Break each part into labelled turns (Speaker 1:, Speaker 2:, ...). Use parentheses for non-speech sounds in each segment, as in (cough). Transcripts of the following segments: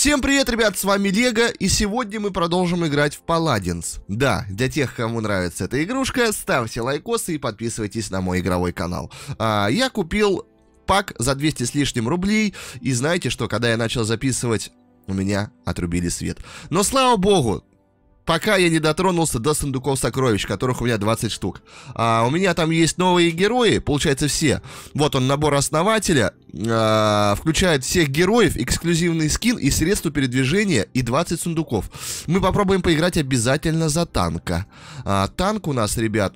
Speaker 1: Всем привет, ребят, с вами Лего, и сегодня мы продолжим играть в Paladins. Да, для тех, кому нравится эта игрушка, ставьте лайкосы и подписывайтесь на мой игровой канал. А, я купил пак за 200 с лишним рублей, и знаете что, когда я начал записывать, у меня отрубили свет. Но слава богу, пока я не дотронулся до сундуков сокровищ, которых у меня 20 штук. А, у меня там есть новые герои, получается все. Вот он, набор основателя, а, включает всех героев, эксклюзивный скин и средства передвижения и 20 сундуков. Мы попробуем поиграть обязательно за танка. А, танк у нас, ребят,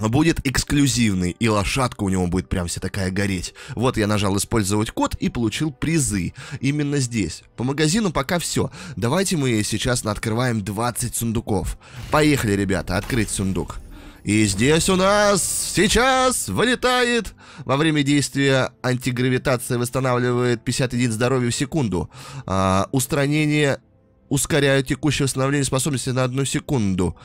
Speaker 1: будет эксклюзивный, и лошадка у него будет прям вся такая гореть. Вот я нажал использовать код и получил призы. Именно здесь. По магазину пока все. Давайте мы сейчас открываем 20 сундуков. Поехали, ребята, открыть сундук. И здесь у нас сейчас вылетает... Во время действия антигравитация восстанавливает 50 единиц здоровья в секунду. А, устранение ускоряет текущее восстановление способности на одну секунду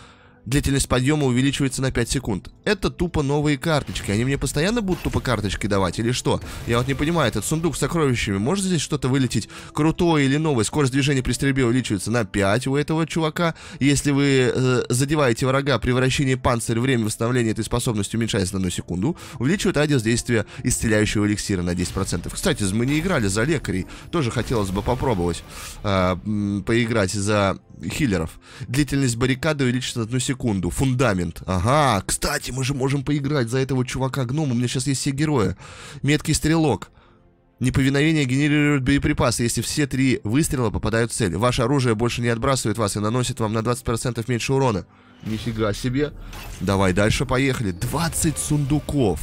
Speaker 1: длительность подъема увеличивается на 5 секунд. Это тупо новые карточки. Они мне постоянно будут тупо карточки давать или что? Я вот не понимаю, этот сундук с сокровищами, может здесь что-то вылететь крутое или новое? Скорость движения при стрельбе увеличивается на 5 у этого чувака. Если вы э, задеваете врага при вращении панциря, время восстановления этой способности уменьшается на 1 секунду. Увеличивает радиус действия исцеляющего эликсира на 10%. Кстати, мы не играли за лекарей. Тоже хотелось бы попробовать э, поиграть за хиллеров. Длительность баррикады увеличится одну секунду. Фундамент. Ага, кстати, мы же можем поиграть за этого чувака-гнома. У меня сейчас есть все герои. Меткий стрелок. Неповиновение генерирует боеприпасы, если все три выстрела попадают в цель. Ваше оружие больше не отбрасывает вас и наносит вам на 20% меньше урона. Нифига себе. Давай дальше поехали. 20 сундуков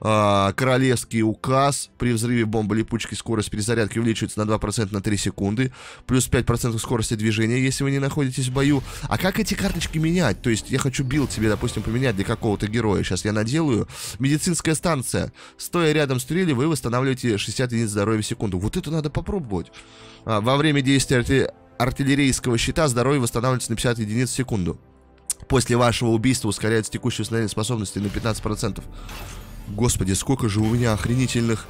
Speaker 1: а, королевский указ. При взрыве бомбы липучки скорость перезарядки увеличивается на 2% на 3 секунды. Плюс 5% скорости движения, если вы не находитесь в бою. А как эти карточки менять? То есть я хочу build себе, допустим, поменять для какого-то героя. Сейчас я наделаю. Медицинская станция. Стоя рядом с турелью, вы восстанавливаете 60 единиц здоровья в секунду. Вот это надо попробовать. А, во время действия арти артиллерийского щита здоровье восстанавливается на 50 единиц в секунду. После вашего убийства ускоряется текущее восстановление способности на 15%. Господи, сколько же у меня охренительных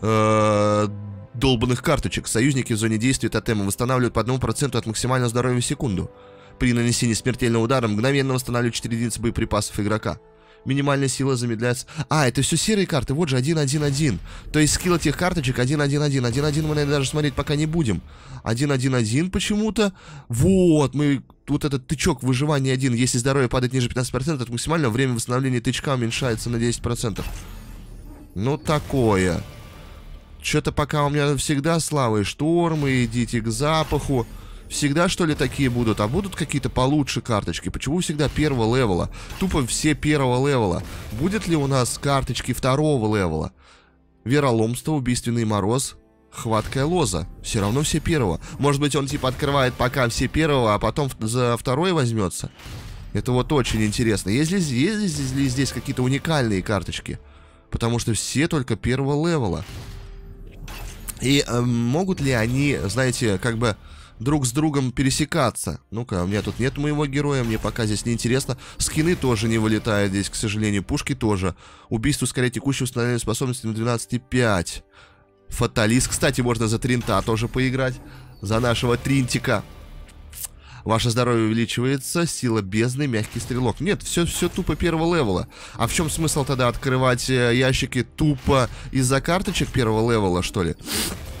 Speaker 1: э, долбанных карточек. Союзники в зоне действия тотема восстанавливают по 1% от максимального здоровья в секунду. При нанесении смертельного удара мгновенно восстанавливают 4 единицы боеприпасов игрока. Минимальная сила замедляется. А, это все серые карты. Вот же 1-1-1. То есть скилл этих карточек 1-1-1. 1-1 мы, наверное, даже смотреть пока не будем. 1-1-1 почему-то. Вот, мы... Вот этот тычок выживания 1. Если здоровье падает ниже 15%, то максимальное время восстановления тычка уменьшается на 10%. Ну, такое. Что-то пока у меня всегда слава и штормы, идите к запаху. Всегда, что ли, такие будут? А будут какие-то получше карточки? Почему всегда первого level а? Тупо все первого level а. Будет ли у нас карточки второго level а? Вероломство, убийственный мороз, хваткая лоза. Все равно все первого. Может быть, он типа открывает пока все первого, а потом за второй возьмется? Это вот очень интересно. Есть ли, есть ли здесь какие-то уникальные карточки? Потому что все только первого level а. И э, могут ли они, знаете, как бы друг с другом пересекаться. Ну-ка, у меня тут нет моего героя, мне пока здесь не интересно. Скины тоже не вылетают здесь, к сожалению. Пушки тоже. Убийство скорее текущего установления способности на 12,5. Фаталист. Кстати, можно за Тринта тоже поиграть. За нашего Тринтика. Ваше здоровье увеличивается, сила бездны, мягкий стрелок. Нет, все, все тупо первого level а. А в чем смысл тогда открывать э, ящики тупо из-за карточек первого level а, что ли?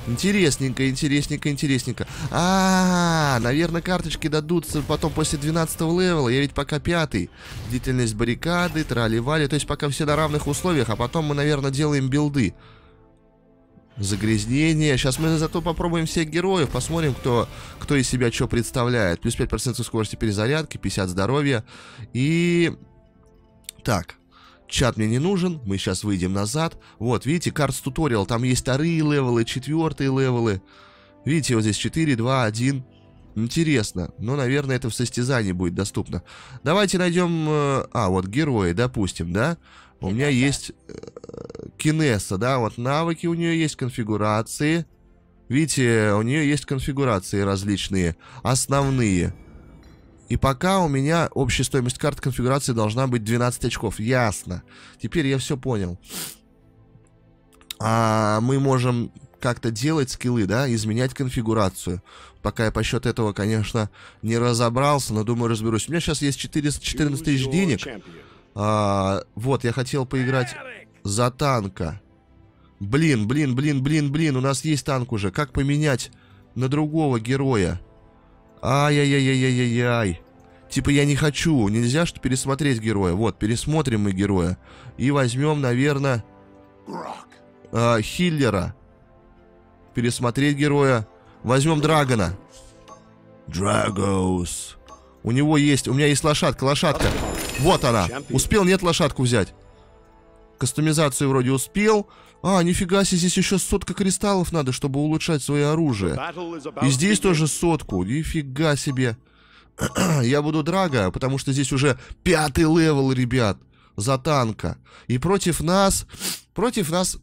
Speaker 1: Интересненько, интересненько, интересненько. А, -а, -а наверное, карточки дадутся потом после 12 level а. Я ведь пока пятый. Длительность баррикады, трали-вали. То есть пока все на равных условиях, а потом мы, наверное, делаем build ы. Загрязнение. Сейчас мы зато попробуем всех героев. Посмотрим, кто, кто из себя что представляет. Плюс 5% скорости перезарядки, 50 здоровья. И... Так, Чат мне не нужен, мы сейчас выйдем назад. Вот, видите, карт туториал, там есть вторые левелы, четвертые левелы. Видите, вот здесь 4, 2, 1. Интересно, но, наверное, это в состязании будет доступно. Давайте найдем... Э, а, вот герои, допустим, да? У меня есть э, Кинеса, да, вот навыки у нее есть, конфигурации. Видите, у нее есть конфигурации различные, основные. И пока у меня общая стоимость карт конфигурации должна быть 12 очков. Ясно. Теперь я все понял. А мы можем как-то делать скиллы, да, изменять конфигурацию. Пока я по счет этого, конечно, не разобрался, но думаю, разберусь. У меня сейчас есть 414 тысяч денег. А, вот, я хотел поиграть за танка. Блин, блин, блин, блин, блин, у нас есть танк уже. Как поменять на другого героя? Ай-яй-яй-яй-яй-яй. Типа я не хочу, нельзя что пересмотреть героя. Вот, пересмотрим мы героя. И возьмем, наверное, э, хиллера. Пересмотреть героя. Возьмем Драгона. Драгоус. У него есть, у меня есть лошадка, лошадка. Вот она. Успел, нет лошадку взять. Кастомизацию вроде успел. А, нифига себе, здесь еще сотка кристаллов надо, чтобы улучшать свое оружие. И здесь тоже сотку. Нифига себе. (clears throat) Я буду Драга, потому что здесь уже пятый левел, ребят. За танка. И против нас... Против нас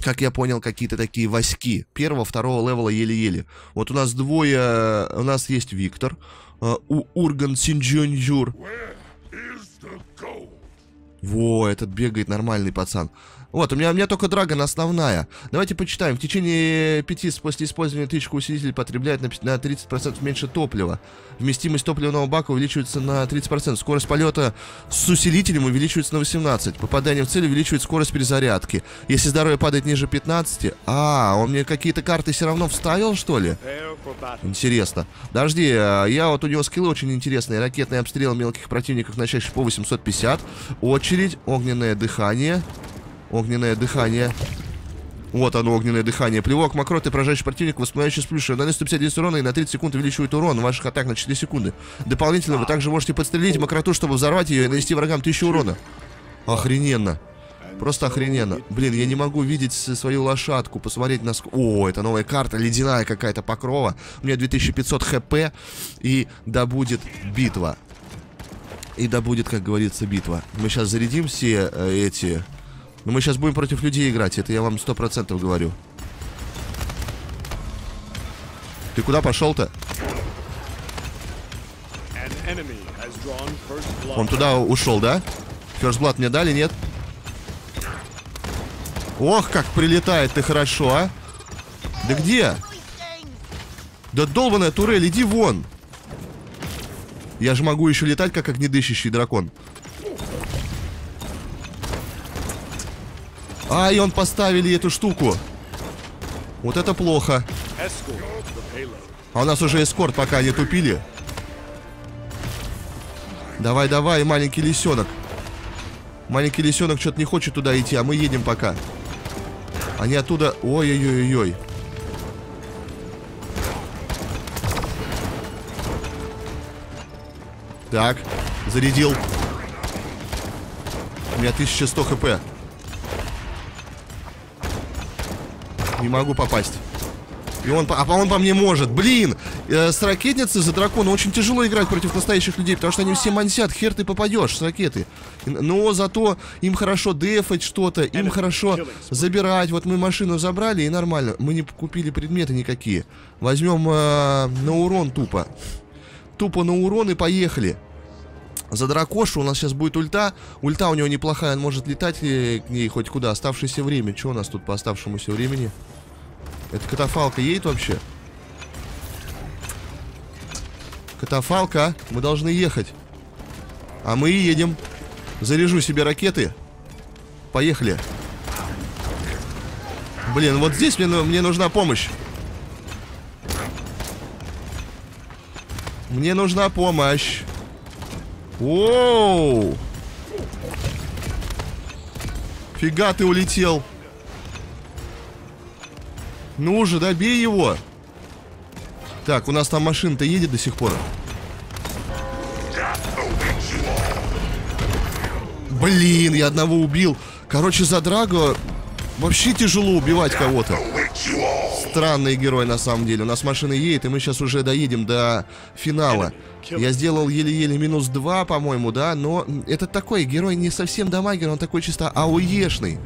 Speaker 1: как я понял, какие-то такие васьки. Первого, второго левела еле-еле. Вот у нас двое... У нас есть Виктор. Uh, у Урган Синджуньюр. Во, этот бегает нормальный пацан. Вот, у меня, у меня только Драгон основная. Давайте почитаем. В течение 5 после использования тычка усилитель потребляет на, на 30% меньше топлива. Вместимость топливного бака увеличивается на 30%. Скорость полета с усилителем увеличивается на 18%. Попадание в цель увеличивает скорость перезарядки. Если здоровье падает ниже 15... А, он мне какие-то карты все равно вставил, что ли? Интересно. Подожди, а, я вот у него скиллы очень интересные. Ракетный обстрел мелких противников на чаще по 850. Очередь, огненное дыхание. Огненное дыхание. Вот оно, огненное дыхание. Плевок мокроты, поражающий противник, восстановляющий с плюшем. Наносит 150 урона и на 30 секунд увеличивает урон ваших атак на 4 секунды. Дополнительно вы также можете подстрелить мокроту, чтобы взорвать ее и нанести врагам 1000 урона. Охрененно. Просто охрененно. Блин, я не могу видеть свою лошадку, посмотреть на... О, это новая карта, ледяная какая-то покрова. У меня 2500 хп, и да будет битва. И да будет, как говорится, битва. Мы сейчас зарядим все э, эти но мы сейчас будем против людей играть, это я вам сто процентов говорю. Ты куда пошел-то? Он туда ушел, да? First Blood мне дали, нет? Ох, как прилетает ты хорошо, а! Да где? Да долбаная турель, иди вон! Я же могу еще летать, как огнедышащий дракон. А, и он поставили эту штуку. Вот это плохо. А у нас уже эскорт, пока не тупили. Давай, давай, маленький лисенок. Маленький лисенок что-то не хочет туда идти, а мы едем пока. Они оттуда... Ой-ой-ой-ой. Так, зарядил. У меня 1100 хп. Не могу попасть. И он, а он по мне может. Блин, э, с ракетницы за дракона очень тяжело играть против настоящих людей, потому что они все мансят, хер ты попадешь с ракеты. Но зато им хорошо дефать что-то, им хорошо забирать. Вот мы машину забрали и нормально. Мы не купили предметы никакие. Возьмем э, на урон тупо. Тупо на урон и поехали. За дракошу у нас сейчас будет ульта. Ульта у него неплохая, он может летать к ней хоть куда. Оставшееся время. Что у нас тут по оставшемуся времени? Это катафалка едет вообще? Катафалка, мы должны ехать. А мы едем. Заряжу себе ракеты. Поехали. Блин, вот здесь мне, мне нужна помощь. Мне нужна помощь. Оу! Фига ты улетел. Ну уже, добей его. Так, у нас там машина-то едет до сих пор. Блин, я одного убил. Короче, за Драго вообще тяжело убивать кого-то. Странный герой на самом деле. У нас машина едет, и мы сейчас уже доедем до финала. Я сделал еле-еле минус 2, по-моему, да, но это такой герой не совсем дамагер, он такой чисто ауешный.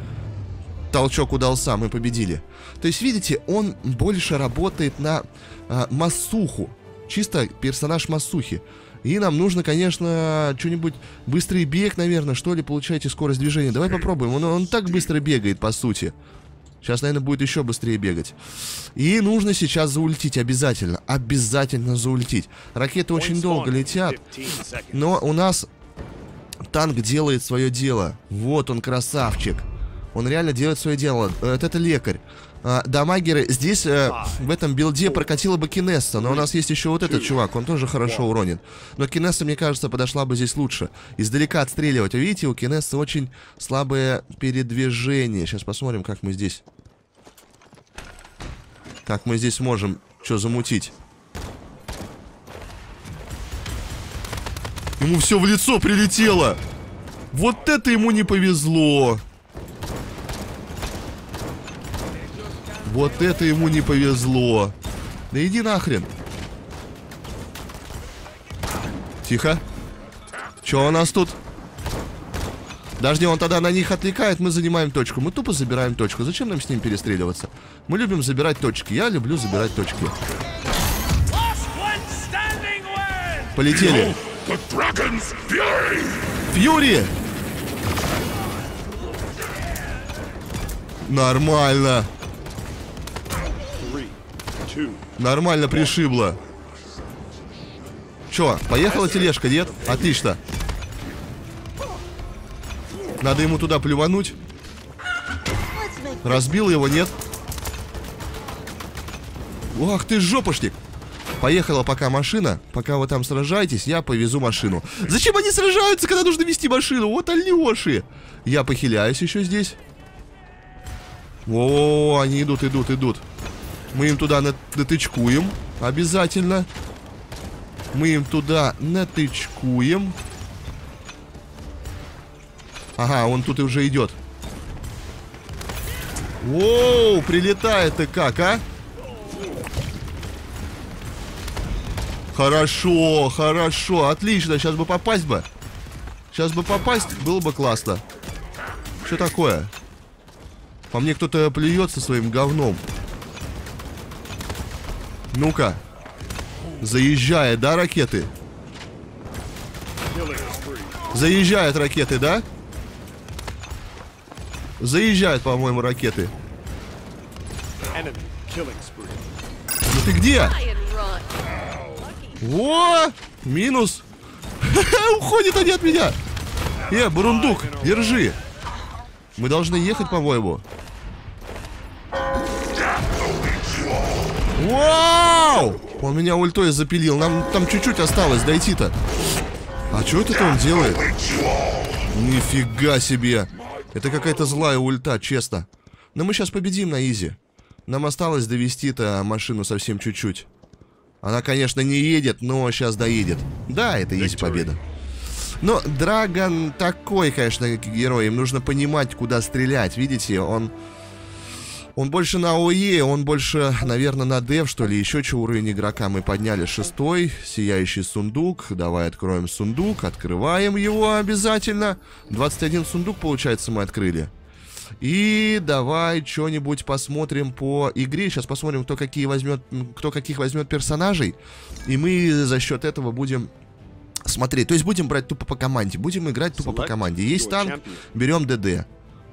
Speaker 1: Толчок удался, мы победили. То есть, видите, он больше работает на а, массуху. Чисто персонаж массухи. И нам нужно, конечно, что-нибудь быстрый бег, наверное, что ли, получаете скорость движения. Давай попробуем. Он, он так быстро бегает, по сути. Сейчас, наверное, будет еще быстрее бегать. И нужно сейчас заультить обязательно. Обязательно заультить. Ракеты очень долго летят. Но у нас танк делает свое дело. Вот он, красавчик. Он реально делает свое дело. Вот это лекарь. А, дамагеры. Здесь э, в этом билде прокатила бы Кинесса, но у нас есть еще вот этот чувак, он тоже хорошо уронит. Но Кинесса, мне кажется, подошла бы здесь лучше. Издалека отстреливать. видите, у Кинесса очень слабое передвижение. Сейчас посмотрим, как мы здесь... Как мы здесь можем что замутить. Ему все в лицо прилетело. Вот это ему не повезло. Вот это ему не повезло. Да иди нахрен. Тихо. Что у нас тут? Подожди, он тогда на них отвлекает, мы занимаем точку. Мы тупо забираем точку. Зачем нам с ним перестреливаться? Мы любим забирать точки. Я люблю забирать точки. Полетели. Фьюри! Нормально. Нормально пришибло. Чё, поехала тележка, нет? Отлично. Надо ему туда плювануть. Разбил его, нет? Ах ты жопошник. Поехала пока машина. Пока вы там сражаетесь, я повезу машину. Зачем они сражаются, когда нужно вести машину? Вот Алёши. Я похиляюсь еще здесь. О, они идут, идут, идут. Мы им туда натычкуем. Обязательно. Мы им туда натычкуем. Ага, он тут и уже идет. Воу, прилетает ты как, а? Хорошо, хорошо, отлично. Сейчас бы попасть бы. Сейчас бы попасть, было бы классно. Что такое? По мне кто-то плюется своим говном. Ну-ка. Заезжает, да, ракеты? Заезжают ракеты, да? Заезжают, по-моему, ракеты. Ну ты где? О, минус. (laughs) Уходят они от меня. Э, бурундук, держи. Мы должны ехать, по-моему. Вау! Он меня ультой запилил. Нам там чуть-чуть осталось дойти-то. А что это он делает? Нифига себе. Это какая-то злая ульта, честно. Но мы сейчас победим на изи. Нам осталось довести-то машину совсем чуть-чуть. Она, конечно, не едет, но сейчас доедет. Да, это есть победа. Но Драгон такой, конечно, герой. Им нужно понимать, куда стрелять. Видите, он он больше на ОЕ, он больше, наверное, на Дев, что ли. Еще что уровень игрока мы подняли. Шестой, сияющий сундук. Давай откроем сундук, открываем его обязательно. 21 сундук, получается, мы открыли. И давай что-нибудь посмотрим по игре. Сейчас посмотрим, кто какие возьмет, кто каких возьмет персонажей. И мы за счет этого будем смотреть. То есть будем брать тупо по команде. Будем играть тупо по команде. Есть танк, берем ДД.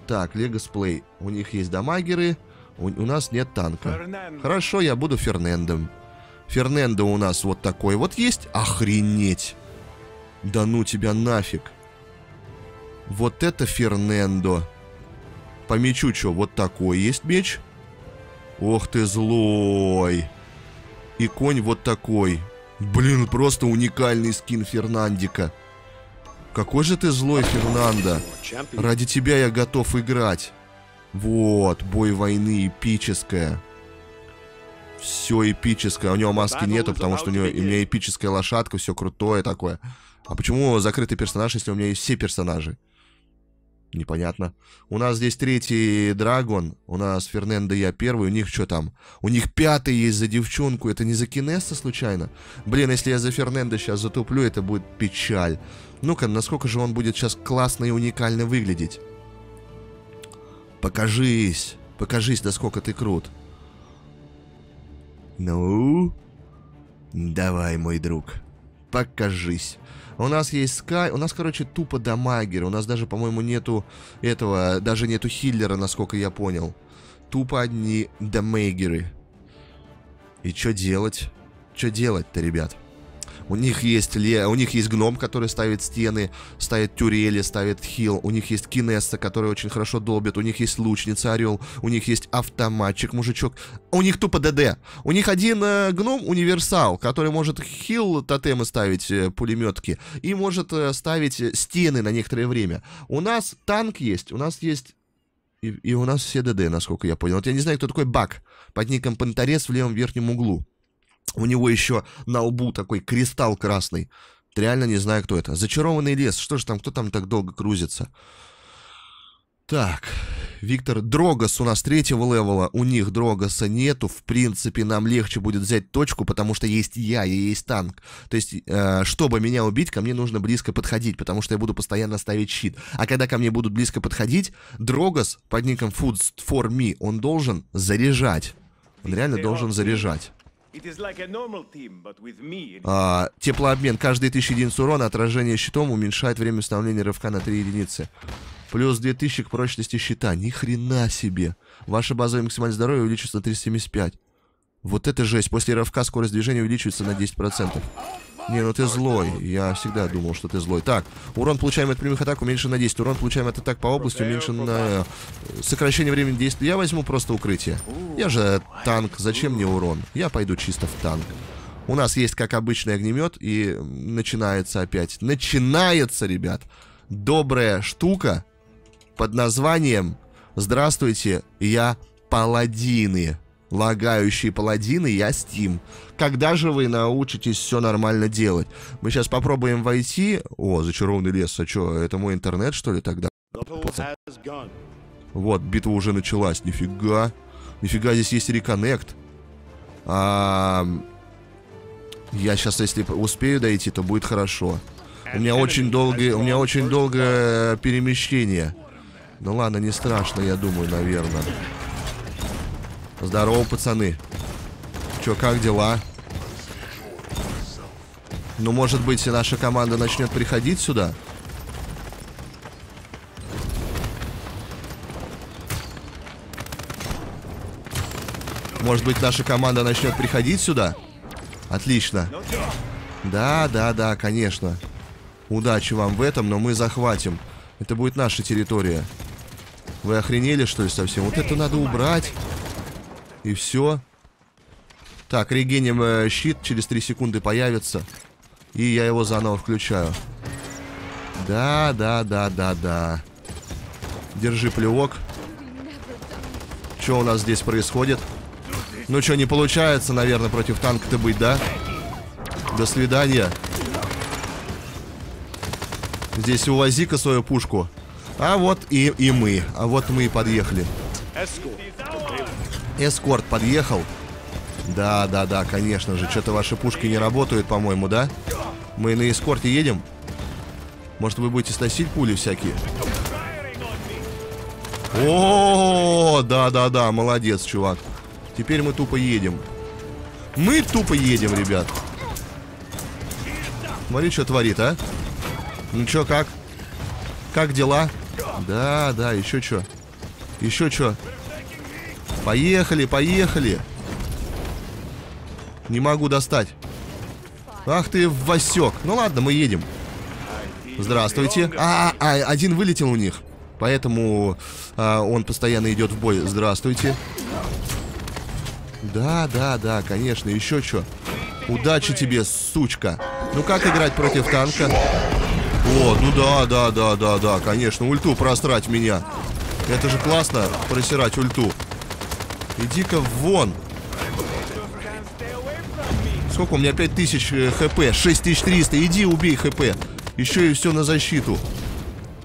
Speaker 1: Так, Легосплей. У них есть дамагеры. У, у нас нет танка. Фернандо. Хорошо, я буду Фернендом. Фернендо у нас вот такой вот есть. Охренеть. Да ну тебя нафиг. Вот это Фернендо. По мечу что, вот такой есть меч? Ох ты злой. И конь вот такой. Блин, просто уникальный скин Фернандика. Какой же ты злой, Фернандо. Ради тебя я готов играть. Вот, бой войны эпическая. Все эпическое. У него маски нету, потому что у, него, у меня эпическая лошадка, все крутое такое. А почему закрытый персонаж, если у меня есть все персонажи? Непонятно. У нас здесь третий Драгон. У нас Фернандо и я первый. У них что там? У них пятый есть за девчонку. Это не за Кинеста случайно? Блин, если я за Фернандо сейчас затуплю, это будет печаль. Ну-ка, насколько же он будет сейчас классно и уникально выглядеть? Покажись. Покажись, насколько ты крут. Ну? Давай, мой друг. Покажись. У нас есть Скай, у нас, короче, тупо дамагер. У нас даже, по-моему, нету этого, даже нету хиллера, насколько я понял. тупо одни дамейгеры. И что делать? Что делать-то, ребят? У них есть ле... у них есть гном, который ставит стены, ставит тюрели, ставит хил. У них есть кинесса, который очень хорошо долбит. У них есть лучница, орел. У них есть автоматчик, мужичок. У них тупо ДД. У них один э, гном универсал, который может хил тотемы ставить, э, пулеметки. И может э, ставить стены на некоторое время. У нас танк есть, у нас есть и, и у нас все ДД, насколько я понял. Вот я не знаю, кто такой Бак под ником Панторез в левом верхнем углу. У него еще на лбу такой кристалл красный. Реально не знаю, кто это. Зачарованный лес. Что же там, кто там так долго крузится? Так, Виктор, Дрогос у нас третьего левела, у них Дрогоса нету, в принципе, нам легче будет взять точку, потому что есть я и есть танк. То есть, э, чтобы меня убить, ко мне нужно близко подходить, потому что я буду постоянно ставить щит. А когда ко мне будут близко подходить, Дрогос под ником Foods for Me, он должен заряжать. Он реально должен заряжать. Теплообмен. Каждые 1000 единиц урона отражение щитом уменьшает время установления рывка на 3 единицы. Плюс 2000 к прочности щита. Ни хрена себе. Ваше базовое максимальное здоровье увеличится на 375. Вот это жесть. После рывка скорость движения увеличивается на 10%. Не, ну ты злой. Я всегда думал, что ты злой. Так, урон, получаемый от прямых атак, уменьшен на 10. Урон, получаемый от атак по области, уменьшен на э, сокращение времени действия. Я возьму просто укрытие. Я же танк. Зачем мне урон? Я пойду чисто в танк. У нас есть, как обычный, огнемет, и начинается опять. Начинается, ребят. Добрая штука под названием «Здравствуйте, я паладины». Лагающие паладины, я Steam. Когда же вы научитесь все нормально делать? Мы сейчас попробуем войти. О, зачарованный лес. А что, это мой интернет, что ли, тогда? Вот, битва уже началась. Нифига. Нифига, здесь есть реконнект. А... Я сейчас, если успею дойти, то будет хорошо. У меня очень долгое, у меня очень долгое перемещение. Ну ладно, не страшно, я думаю, наверное. Здорово, пацаны. Чё, как дела? Ну, может быть, наша команда начнет приходить сюда? Может быть, наша команда начнет приходить сюда? Отлично. Да, да, да, конечно. Удачи вам в этом, но мы захватим. Это будет наша территория. Вы охренели, что ли, совсем? Вот это надо убрать. И все. Так, регеним э, щит через 3 секунды появится. И я его заново включаю. Да, да, да, да, да. Держи плевок. Что у нас здесь происходит? Ну что, не получается, наверное, против танка-то быть, да? До свидания. Здесь увози-ка свою пушку. А вот и, и мы. А вот мы и подъехали. Эскорт подъехал. Да, да, да, конечно же. Что-то ваши пушки не работают, по-моему, да? Мы на эскорте едем? Может, вы будете сносить пули всякие? О, да, да, да, молодец, чувак. Теперь мы тупо едем. Мы тупо едем, ребят. Смотри, что творит, а? Ну чё, как? Как дела? Да, да, еще что? Еще что? Поехали, поехали. Не могу достать. Ах ты, Васек. Ну ладно, мы едем. Здравствуйте. А, а, один вылетел у них. Поэтому а, он постоянно идет в бой. Здравствуйте. Да, да, да, конечно. Еще что? Удачи тебе, сучка. Ну как играть против танка? О, ну да, да, да, да, да, конечно. Ульту просрать меня. Это же классно, просирать ульту. Иди-ка вон. Сколько у меня? 5000 э, хп. 6300. Иди убей хп. Еще и все на защиту.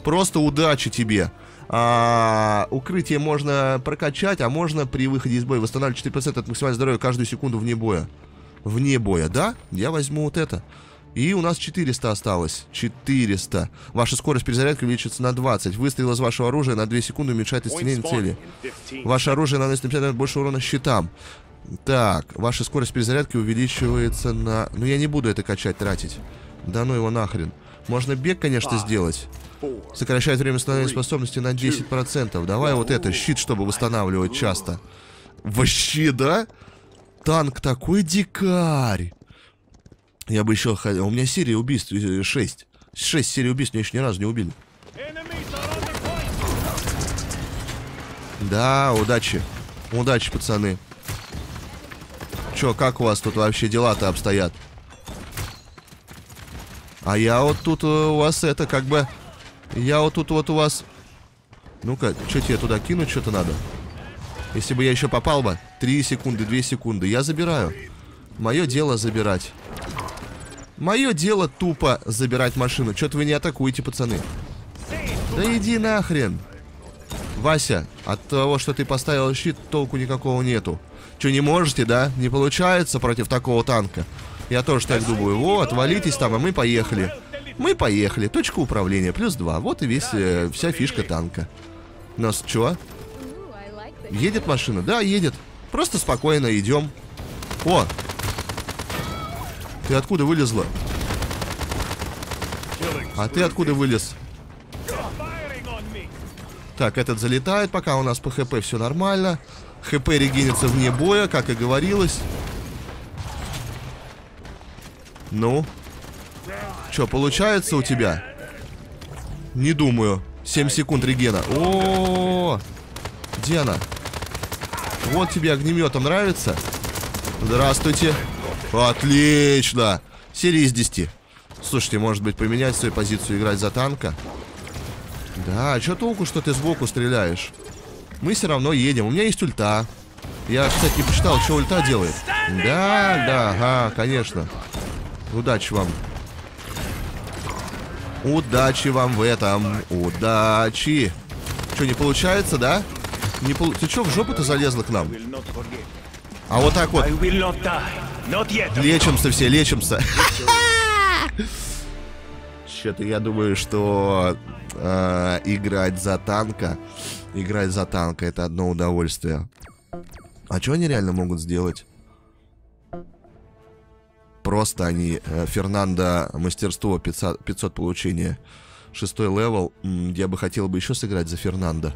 Speaker 1: Просто удачи тебе. А, укрытие можно прокачать, а можно при выходе из боя восстанавливать 4% от максимального здоровья каждую секунду вне боя. Вне боя, да? Я возьму вот это. И у нас 400 осталось. 400. Ваша скорость перезарядки увеличится на 20. Выстрел из вашего оружия на 2 секунды уменьшает исцеление цели. Ваше оружие наносит на 50 больше урона щитам. Так, ваша скорость перезарядки увеличивается на... Ну, я не буду это качать, тратить. Да ну его нахрен. Можно бег, конечно, сделать. Сокращает время восстановления способности на 10%. Давай вот это, щит, чтобы восстанавливать часто. Вообще, да? Танк такой дикарь. Я бы еще хотел... У меня серия убийств 6. Э, 6 серий убийств, меня еще ни разу не убили. Да, удачи. Удачи, пацаны. Че, как у вас тут вообще дела-то обстоят? А я вот тут э, у вас это как бы... Я вот тут вот у вас... Ну-ка, что тебе туда кинуть что-то надо? Если бы я еще попал бы, 3 секунды, 2 секунды, я забираю. Мое дело забирать. Мое дело тупо забирать машину. Что-то вы не атакуете, пацаны. Да иди нахрен. Вася, от того, что ты поставил щит, толку никакого нету. Что, не можете, да? Не получается против такого танка? Я тоже так думаю. Вот, валитесь там, а мы поехали. Мы поехали. Точка управления плюс 2. Вот и весь, э, вся фишка танка. Нас что? Едет машина? Да, едет. Просто спокойно идем. О! Ты откуда вылезла? А ты откуда вылез? Так, этот залетает, пока у нас по ХП все нормально. ХП регенится вне боя, как и говорилось. Ну? Что, получается у тебя? Не думаю. 7 секунд регена. О, -о, -о, -о! Где она? Вот тебе огнеметом нравится? Здравствуйте. Отлично. Серия из 10. Слушайте, может быть, поменять свою позицию, играть за танка? Да, а что толку, что ты сбоку стреляешь? Мы все равно едем. У меня есть ульта. Я, кстати, почитал, что ульта делает. Да, да, ага, конечно. Удачи вам. Удачи вам в этом. Удачи. Что, не получается, да? Не пол... Ты что, в жопу-то залезла к нам? А вот так вот. Лечимся все, лечимся. (laughs) Что-то я думаю, что э, играть за танка, играть за танка это одно удовольствие. А что они реально могут сделать? Просто они... Э, Фернандо мастерство 500, 500 получения. Шестой level. Я бы хотел бы еще сыграть за Фернандо.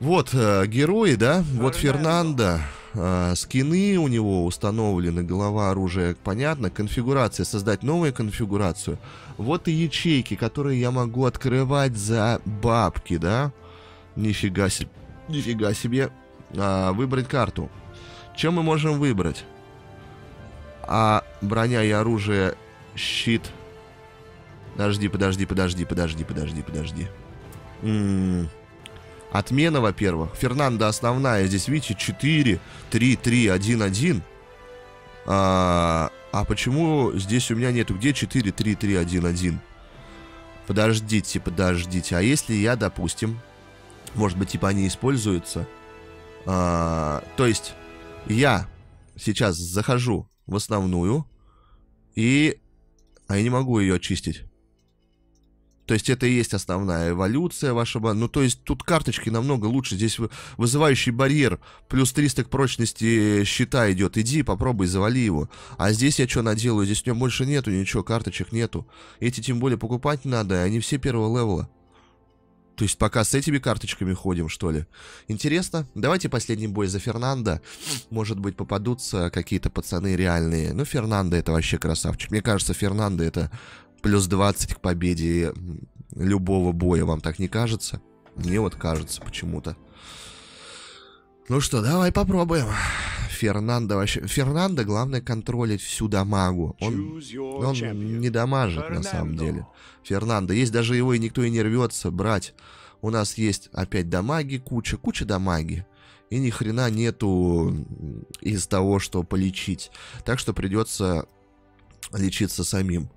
Speaker 1: Вот, э, герои, да? Вот Фернандо. Э, скины у него установлены, голова, оружие, понятно. Конфигурация, создать новую конфигурацию. Вот и ячейки, которые я могу открывать за бабки, да? Нифига себе. Нифига себе. А, выбрать карту. Чем мы можем выбрать? А броня и оружие, щит. Подожди, подожди, подожди, подожди, подожди, подожди. М -м -м. Отмена, во-первых. Фернандо основная. Здесь, видите, 4, 3, 3, 1, 1. А, а почему здесь у меня нету? Где 4, 3, 3, 1, 1? Подождите, подождите. А если я, допустим, может быть, типа они используются? А, то есть я сейчас захожу в основную и... А я не могу ее очистить. То есть это и есть основная эволюция вашего. Ну, то есть тут карточки намного лучше. Здесь вызывающий барьер плюс 300 к прочности щита идет. Иди, попробуй, завали его. А здесь я что наделаю? Здесь у меня больше нету ничего, карточек нету. Эти тем более покупать надо, они все первого левела. То есть пока с этими карточками ходим, что ли. Интересно. Давайте последний бой за Фернандо. Может быть, попадутся какие-то пацаны реальные. Ну, Фернандо это вообще красавчик. Мне кажется, Фернандо это плюс 20 к победе любого боя, вам так не кажется? Мне вот кажется почему-то. Ну что, давай попробуем. Фернандо вообще... Фернандо, главное, контролить всю дамагу. Он, он не дамажит, на самом деле. Фернандо. Есть даже его и никто и не рвется брать. У нас есть опять дамаги куча, куча дамаги. И ни хрена нету из того, что полечить. Так что придется лечиться самим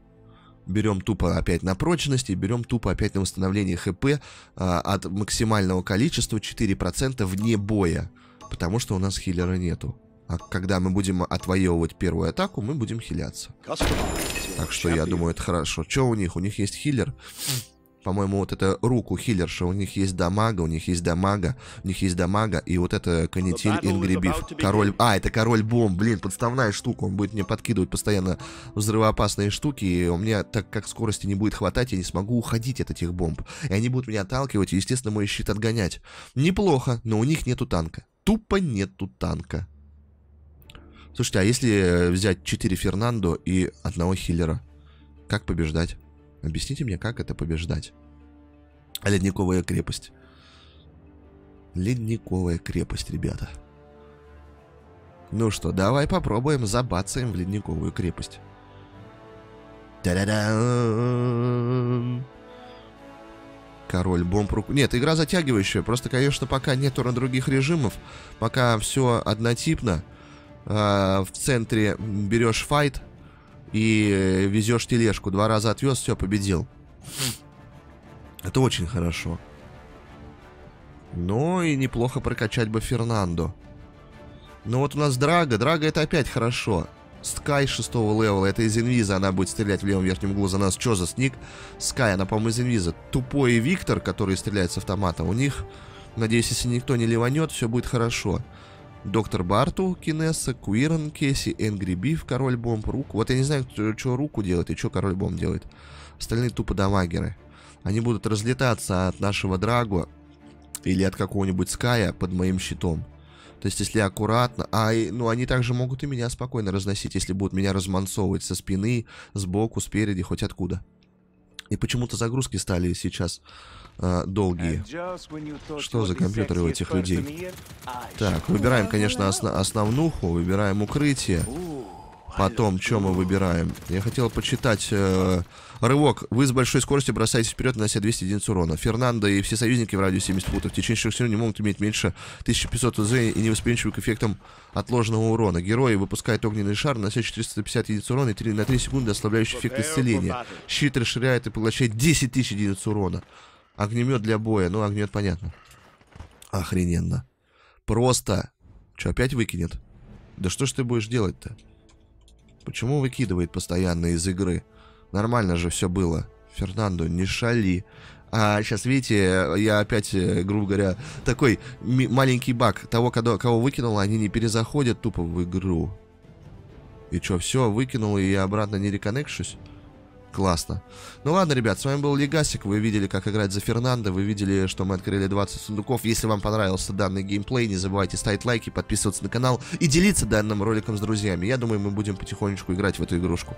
Speaker 1: берем тупо опять на прочность и берем тупо опять на восстановление ХП а, от максимального количества 4% вне боя, потому что у нас хиллера нету. А когда мы будем отвоевывать первую атаку, мы будем хиляться. Так что я думаю, это хорошо. Что у них? У них есть хиллер. По-моему, вот это руку хиллерша. У них есть дамага, у них есть дамага, у них есть дамага. И вот это канитель ингрибив. Король... А, это король бомб. Блин, подставная штука. Он будет мне подкидывать постоянно взрывоопасные штуки. И у меня, так как скорости не будет хватать, я не смогу уходить от этих бомб. И они будут меня отталкивать и, естественно, мой щит отгонять. Неплохо, но у них нету танка. Тупо нету танка. Слушайте, а если взять 4 Фернандо и одного хиллера? Как побеждать? Объясните мне, как это побеждать? Ледниковая крепость. Ледниковая крепость, ребята. Ну что, давай попробуем забацаем в ледниковую крепость. Король бомб руку. Нет, игра затягивающая. Просто, конечно, пока нету на других режимов. Пока все однотипно. Э, в центре берешь файт, и везешь тележку. Два раза отвез, все, победил. Это очень хорошо. Но и неплохо прокачать бы Фернандо. Ну вот у нас Драга. Драга это опять хорошо. Скай шестого левела. Это из инвиза. Она будет стрелять в левом верхнем углу за нас. Что за сник? Скай, она, по-моему, из инвиза. Тупой Виктор, который стреляет с автомата. У них, надеюсь, если никто не ливанет, все будет хорошо. Доктор Барту, Кинесса, Куирон, Кесси, Энгри Биф, Король Бомб, Руку. Вот я не знаю, что Руку делает и что Король Бомб делает. Остальные тупо дамагеры. Они будут разлетаться от нашего Драгу или от какого-нибудь Ская под моим щитом. То есть, если аккуратно... А, ну, они также могут и меня спокойно разносить, если будут меня размансовывать со спины, сбоку, спереди, хоть откуда. И почему-то загрузки стали сейчас э, долгие. Что за компьютеры у этих людей? Так, выбираем, конечно, осно основнуху, выбираем укрытие. Потом, что мы выбираем? Я хотел почитать э, рывок. Вы с большой скоростью бросаетесь вперед, нанося 200 единиц урона. Фернандо и все союзники в радиусе 70 футов в течение 6 секунд не могут иметь меньше 1500 УЗ и не восприимчивы к эффектам отложенного урона. Герои выпускают огненный шар, нанося 450 единиц урона и 3, на 3 секунды ослабляющий эффект исцеления. Щит расширяет и поглощает 10 тысяч единиц урона. Огнемет для боя. Ну, огнемет понятно. Охрененно. Просто. Что, опять выкинет? Да что ж ты будешь делать-то? Почему выкидывает постоянно из игры? Нормально же все было. Фернандо, не шали. А сейчас, видите, я опять, э, грубо говоря, такой маленький баг. Того, кого, кого выкинул, они не перезаходят тупо в игру. И что, все, выкинул, и я обратно не реконнекшусь? Классно. Ну ладно, ребят, с вами был Легасик. Вы видели, как играть за Фернандо. Вы видели, что мы открыли 20 сундуков. Если вам понравился данный геймплей, не забывайте ставить лайки, подписываться на канал и делиться данным роликом с друзьями. Я думаю, мы будем потихонечку играть в эту игрушку.